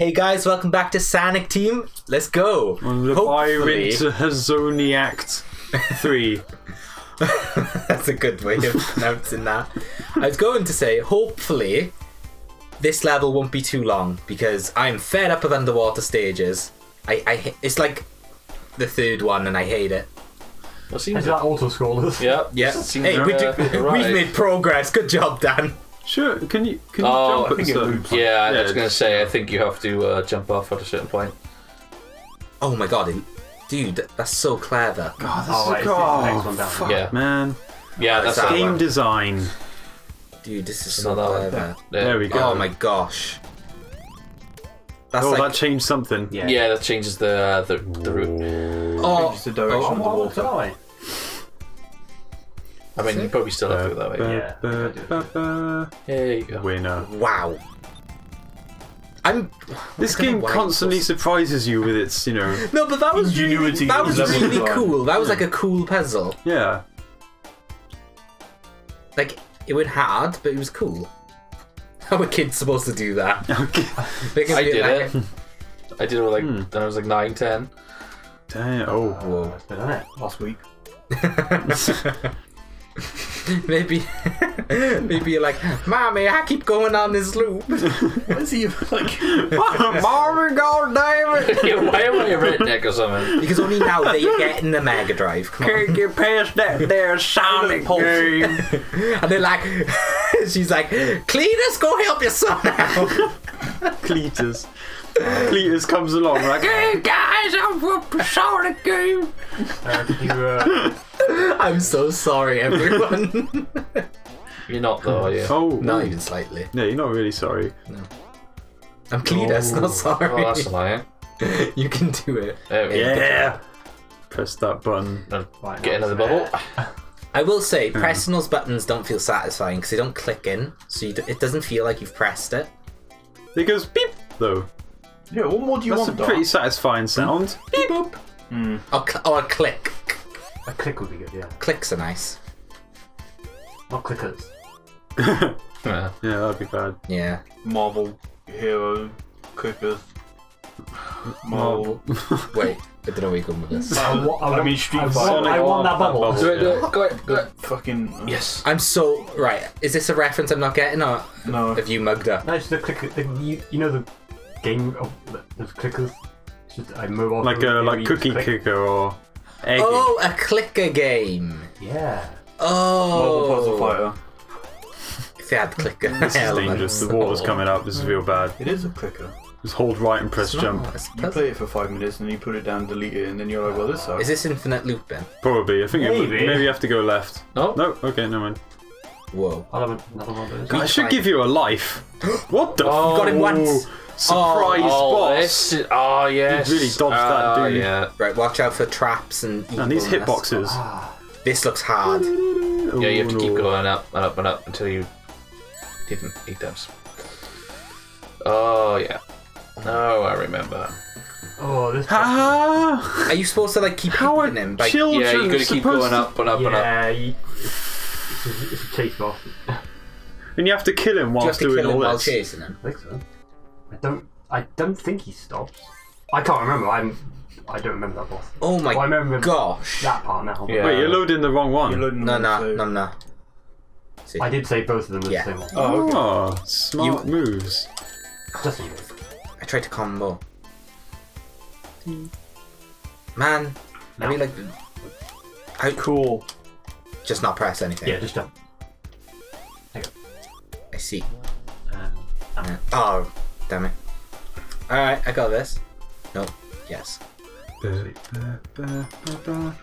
Hey guys, welcome back to Sonic Team. Let's go. On the Hopefully- Byron Hazoni Act 3. That's a good way of pronouncing that. I was going to say, hopefully, this level won't be too long because I'm fed up of underwater stages. I, I, it's like the third one, and I hate it. Well, seems Is that auto scrollers? yeah. Yeah. Hey, we do, we've made progress. Good job, Dan. Sure, can you can you Oh, jump I think it certain- loops. Yeah, I Yeah, was going to say, I think you have to uh, jump off at a certain point. Oh my god, it- dude, that's so clever. God, this Oh, is right, a it's the next oh, one down. fuck, Yeah. man. Yeah, that's that that one? Game design. Dude, this is so Another one. clever. There we go. Oh my gosh. That's oh, like that changed something. Yeah. Yeah, that changes the uh, the, the route. oh, Changes the direction Oh, of the water. Was I mean, you probably still have to go that way. Yeah. Ba- ba- ba- There you go. Winner. wow. I'm. This I don't know game constantly it's so- surprises you with its, you know, No, but that was really, that was really cool. That was like a cool puzzle. yeah. Like it went hard, but it was cool. How are kids supposed to do that? Okay. They I did like- it. I did it like Hmm. when I was like 9, 10. Damn. Oh. Whoa. It's been on it. Last week. maybe, maybe you're like, mommy, I keep going on this loop. what is is he like? Marvin, god damn it! Yeah, Why am I a redneck or something? because only now that you're getting the Mega Drive. Come. Can't get past that there Sonic game. And they're like, she's like, Cletus, go help your son out. Cletus. Cletus comes along like, hey guys, I'm from Sonic game. Uh, did you, uh, I'm so sorry, everyone. You're not though, are you? Oh, Not even slightly. No, you're not really sorry. No. I'm Cletus, not sorry. Oh, sorry. that's lying. you can do it. There we go. Yeah. Press that button. Now, right, Get now into bubble. I will say, pressing those buttons don't feel satisfying because they don't click in, so you d- it doesn't feel like you've pressed it. It goes beep though. Yeah. What more do you want? That's a pretty Doc? satisfying sound. Beep boop. Or, cl- oh, or a click. A click would be good, yeah. Clicks are nice. Not clickers. Yeah. Yeah, that'd be bad. Yeah. Marvel hero clickers. Marvel. Wait, I don't know where you're going with this. I, wa- I, I mean, Street I, want- Fighter. I want that That bubble. bubble. Do it, do it. Go ahead, go ahead. Fucking. Uh, yes. I'm so right. Is this a reference I'm not getting, or No. have you mugged up? No, it's the clicker. The, you, you know the game of the, those clickers? It's just a mobile. Like a like cookie click. kicker or egg. Oh, a clicker game. Yeah. Oh, Marvel Puzzle Fighter. If they had clicker This is dangerous. The water's coming up. This is real bad. It is a clicker. Just hold right and press jump. not, it's You play it for five minutes and then you put it down, delete it, and then you're like, well, this sucks. Is this infinite looping? Probably. I think it, Maybe. maybe you have to go left. No. No. Okay. Never mind. Whoa. I'll have another one of those. I should give you a life. What the? Oh. f- Got him once. Surprise Oh, boss. this is, oh yes. You really dodged that, Ah, dude. Yeah. Right, watch out for traps and. And these evilness. hitboxes. Ah, This looks hard. Yeah, you have to keep Oh, going up and up and up until you give them eight times. Oh yeah. No, I remember. Oh, this. Ah! Are you supposed to like keep How hitting him? By... children Yeah, you gotta keep supposed going up and up and up. yeah, you, it's, a, chase boss. And you have to kill him Do you have whilst to doing kill him all while chasing him? I think so. I don't. I don't think he stops. I can't remember. I'm. I don't remember that boss. Oh my Well, I remember gosh. that part now. Yeah. Wait, you're loading the wrong one. You're loading No, on no, no, no. See. I did say both of them were Yeah. the same one. Oh, okay. Oh, smart moves. Just you. I tried to combo. Man, I mean like, I Cool. just not press anything. Yeah, just jump. I see. Um, Yeah. Oh, damn it. Alright, I got this. Nope. Yes. And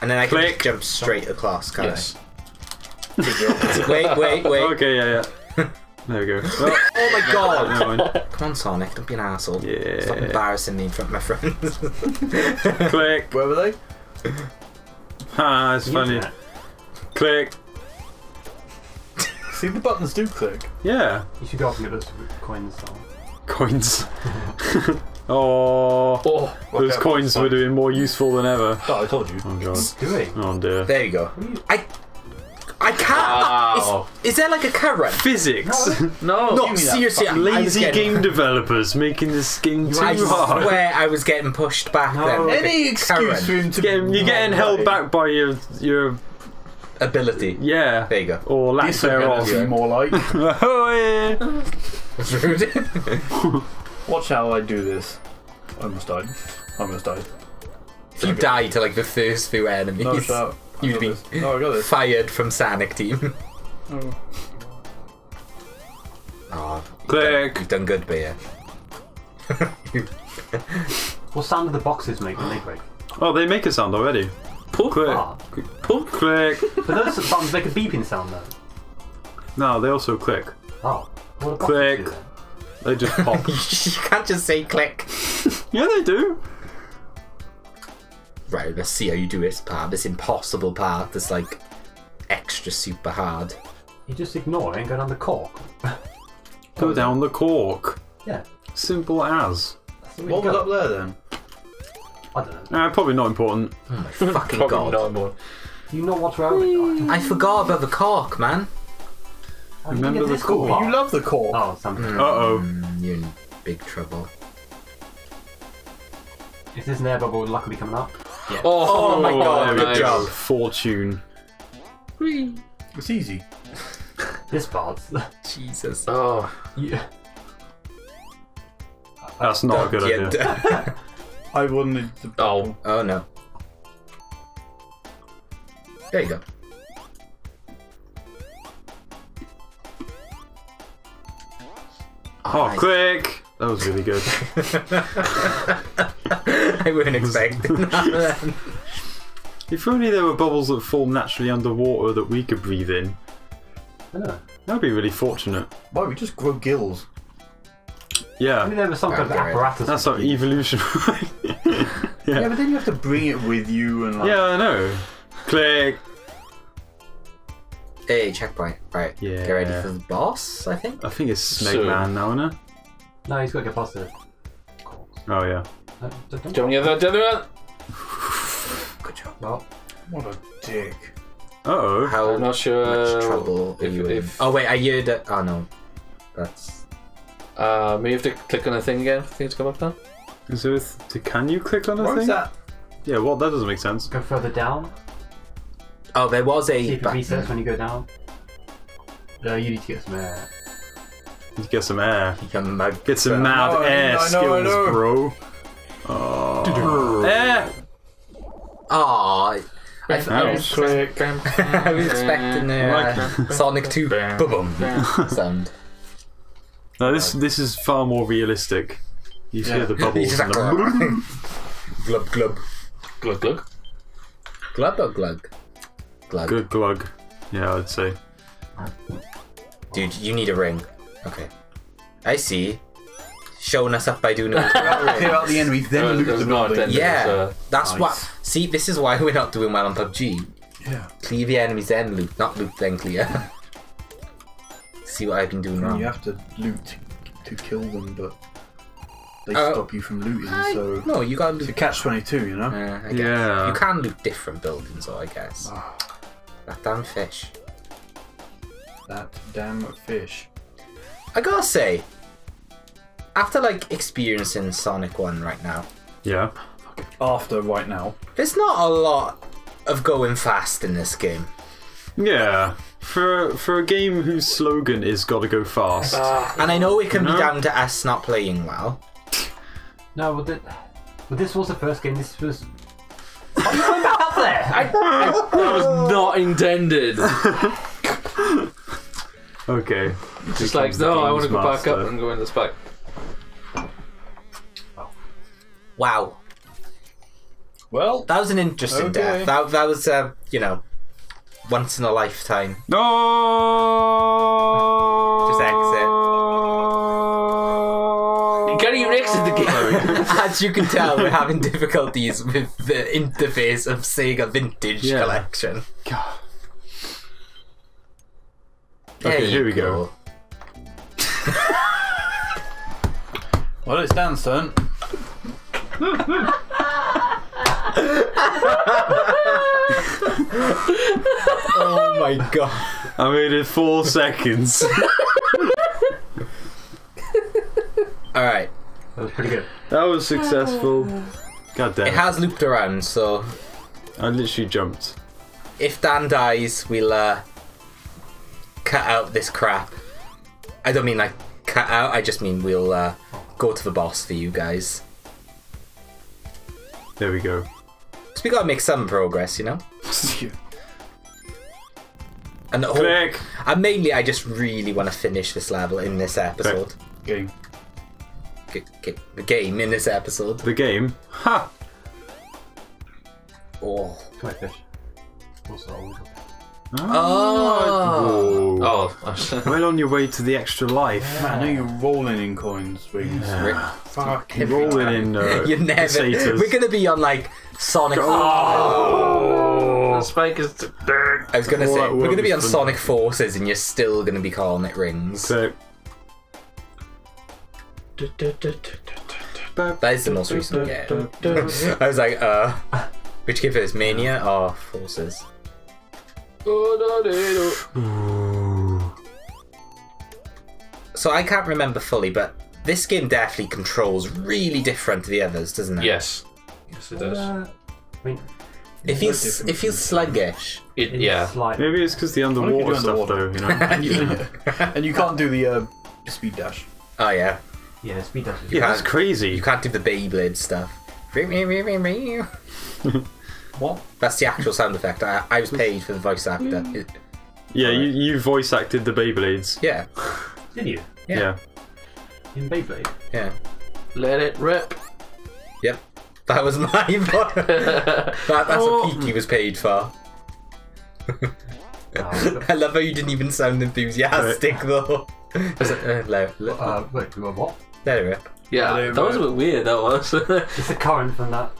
then I can Click. just jump straight across, can't Yes. I? Wait, wait, wait. Okay, yeah, yeah. There we go. Oh, Oh my god! Come on, Sonic, don't be an asshole. Yeah. Stop embarrassing me in front of my friends. Click. Where were they? Ah, it's funny. internet. Click. See, the buttons do click. Yeah. You should go off and get those coins. Down. Coins. oh, Oh, those Okay, coins were doing more useful than ever. Oh, I told you. Oh god. Doing. Oh dear. there you go. I I can't. Wow. Is, is there like a current? Physics. No. No, me that seriously, I, I Lazy getting, game developers making this game too I hard. swear I was getting pushed back No. then. like Any excuse current for him to Getting- you're getting held back by your your ability. yeah There you go. or lack thereof. Disability, more like. oh yeah. That's rude. Watch how I do this. I almost died. I almost died. if you die to like the first few enemies, No, shut you'd got be. No, I got this. fired from Sonic Team. Oh. Oh, Click. you've done good, Bear. What sound do the boxes make when they break? Oh, they make a sound already. Click. Ah, Click. but those sounds make a beeping sound though. No, they also click. Oh, what Click. They just pop. you can't just say click. yeah, they do. Right, let's see how you do this part. This impossible part that's like extra super hard. You just ignore it and go down the cork. Go down the cork. Yeah. Simple as. That's the way What was go. up there then? I don't know. Uh, probably not important. Oh my fucking Probably god. not more. Do you not watch Railway? I forgot about the cork, man. Remember the cool cork. You love the core. Oh, something. Uh oh. Mm, you're in big trouble. Is this an air bubble luckily coming up? Oh, my God, good nice. job. Fortune. It's easy. This part. Jesus. Oh, yeah. That's not a good Yeah, idea. d- I wanted the. oh. oh no. There you go. Oh, nice. click. That was really good. I wouldn't expect that. if only there were bubbles that form naturally underwater that we could breathe in. Yeah. That'd be really fortunate. Why we just grow gills? Yeah. I Yeah. mean, there was some kind of apparatus. That's our evolution. Yeah. yeah. but then you have to bring it with you and like. Yeah, I know. Click. Hey, checkpoint. Right. Yeah. Get ready for the boss, I think. I think it's Snake Soon. Man now, isn't it? No, he's got to get past the corks. Oh yeah. Don't- don't- Don't you have that? Don't you have Good job. Well, What a dick. Uh oh. How? I'm not sure. much trouble are if- you in? if- Oh wait, I heard that. Oh no. That's. Uh, may you have to click on the thing again for things to come up now? Is there a th- can you click on a What's thing? that? Yeah, well, that doesn't make sense. go further down. Oh, there was See a. if it resets when you go down. No, you need to get some air. Need to get some air. You can mug- Get some uh, mad I air I know, I skills, know. bro. Oh. Air. Aw, I, I, Ouch. Click. I was expecting uh, Sonic 2 boom sound. No, this this is far more realistic. You Yeah. hear the bubbles. He's just and like, the- glub glub. Glug glug. Glub or glug? Glug. Good glug. Yeah, I'd say. Dude, you need a ring. Okay. I see. Showing us up by doing it. Clear out the enemies, then loot there's the not, building. yeah, There's, uh, that's nice. what. See, this is why we're not doing well on PUBG. Yeah. Clear the enemies, then loot, not loot, then clear. see what I've been doing wrong. You have to loot to kill them, but they Uh, stop you from looting. I- so no, you gotta it's a loot. catch twenty two, you know. Uh, I guess. Yeah. You can loot different buildings, though, I guess. Ah, That damn fish. that damn fish. I gotta say, after like experiencing Sonic 1 right now, Yeah. After right now, there's not a lot of going fast in this game. Yeah. For for a game whose slogan is "Gotta go fast." Ah. And I know it can be down to us not playing well. No, but, the, but this was the first game. This was. Why are you going back up there? I, That was not intended. okay. Just Here like, comes no, I want to go back up and go in this back. Wow, well, that was an interesting Okay. death. That that was, uh, you know, once in a lifetime. No. As you can tell, we're having difficulties with the interface of Sega Vintage Yeah. Collection. God. There Okay, here we go. well, it's Dan's son. Oh my god. I made it four seconds. Alright. That was pretty good. That was successful. God damn It it. has looped around, so I literally jumped. if Dan dies, we'll uh, cut out this crap. I don't mean like cut out, I just mean we'll uh, go to the boss for you guys. There we go. So we gotta make some progress, you know? And, the whole- Click. and mainly, I just really want to finish this level in this episode. Game. G- g- the game in this episode. The game. Ha! Oh. Come on, fish. Also, old. Oh. Oh, I was- Well on your way to the extra life. Man, I know you're rolling in coins, wings. Fuck. You're rolling in uh, You never. potatoes. We're gonna be on like Sonic. the spike is. I was gonna Oh, say we're gonna be on was fun. Sonic Forces, and you're still gonna be calling it rings. Click. That is the most recent game. I was like, uh, which game is Mania or Forces? So I can't remember fully, but this game definitely controls really different to the others, doesn't it? Yes. Yes, it does. Uh, I mean, It feels it feels sluggish. It, yeah. like Maybe it's because the you underwater stuff, though. You know. and, you, and you can't do the uh, speed dash. Oh yeah, yeah, speed dash. is- yeah, that's crazy. you can't do the Beyblade stuff. What? That's the actual sound effect. I, I was paid for the voice actor. It- Yeah, you, you voice acted the Beyblades. yeah, Did you Yeah. Yeah. in Beyblade? yeah, Let it rip. yep. That was my voice. that, that's Oh. a peak he was paid for. Uh, I love how you didn't even sound enthusiastic though. Just like, uh, let, let, uh, wait, what? Let we go. Yeah, Let it that was a bit weird. That was. It's a current from that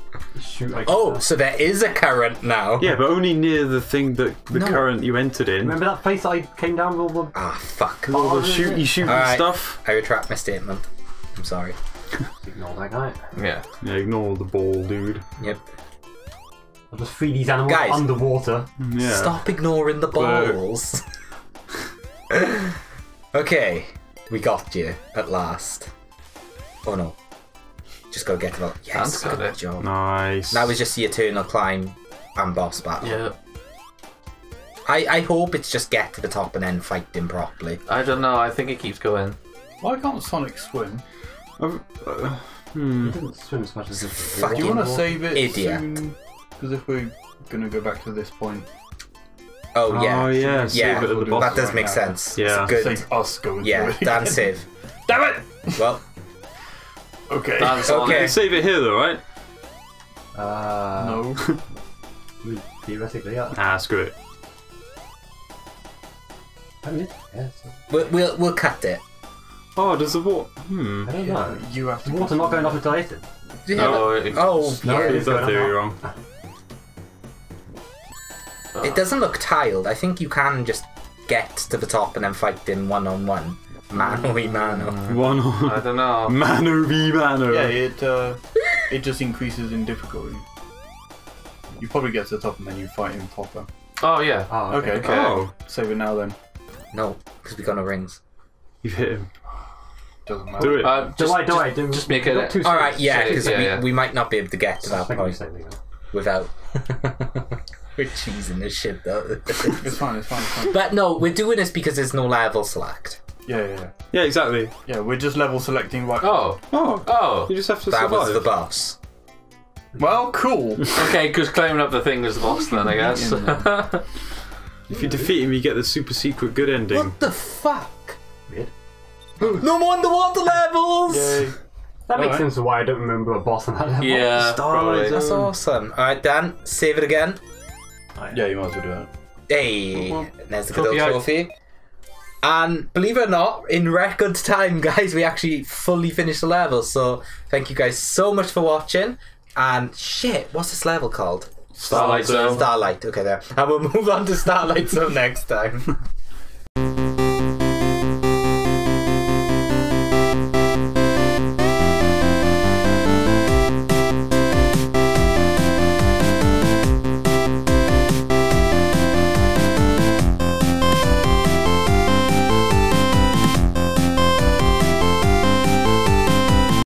shoot. I Oh, so there is a current now. Yeah, but only near the thing that the No. current you entered in. remember that place that I came down with all the Ah, fuck. All the shoot, you shoot Alright. stuff. I retract my statement. I'm sorry. Ignore that guy. yeah. Yeah, ignore the ball, dude. Yep. I'll just free these animals Guys. underwater. Yeah. Stop ignoring the balls. okay, we got you at last. Oh no. Just gotta get to that. Yes, Dan's good it. job. Nice. That was just the eternal climb and boss battle. Yeah. I, I hope it's just get to the top and then fight him properly. I don't know. I think it keeps going. Why can't Sonic swim? Uh, uh, hmm. It didn't swim as much as It's a it Do you want to save it idiot. soon? Because if we're gonna go back to this point, Oh yeah. Oh yeah, Yeah, it at the boss. that does right make now. sense. Yeah. It's good. save us going Yeah, through it. Dan save. Damn it! Well, Okay. Dan's Okay. on You can save it here though, right? Uh, no. I theoretically, yeah. Ah, screw it. I mean, yeah, we'll, we'll, we'll cut it. Oh, does the water? Hmm. I don't know. You have to. The water not going off until later. Yeah, No, but- it- oh, No, yeah. it Is that going theory up. wrong? It doesn't look tiled. I think you can just get to the top and then fight him one on one. Mano y mano. One I don't know. Mano v Mano. Yeah, it uh, it just increases in difficulty. You probably get to the top and then you fight him proper. Oh yeah. Oh, okay. Okay. Oh, Save it now then. No, because we got no rings. you've hit him. Doesn't matter. Do it. Uh, Don't just, don't worry. just, don't- just make it. two All right, yeah, Yeah, because yeah, we, yeah. we might not be able to get to that Just make a point mistake, you know. without. we're cheesing this shit though. It's fine. It's fine. It's fine. but no, we're doing this because there's no level select. Yeah, yeah, yeah. Yeah, exactly. Yeah, we're just level selecting right. Oh. Oh, Oh. you just have to That was the boss. Well, cool. Okay, because climbing up the thing is the boss then, I guess. If you defeat him, you get the super secret good ending. What the fuck? Weird. No more underwater levels. Yay. That makes Alright. sense of why I don't remember a boss on that level. yeah. Starlight probably. That's mm. awesome. All right, Dan, save it again. Yeah, you might as well do that. Hey, there's the good old Trophy out. trophy. And believe it or not, in record time, guys, we actually fully finished the level. So thank you guys so much for watching. And shit, what's this level called? Starlight Zone. Starlight. Okay, there. And we'll move on to Starlight Zone next time.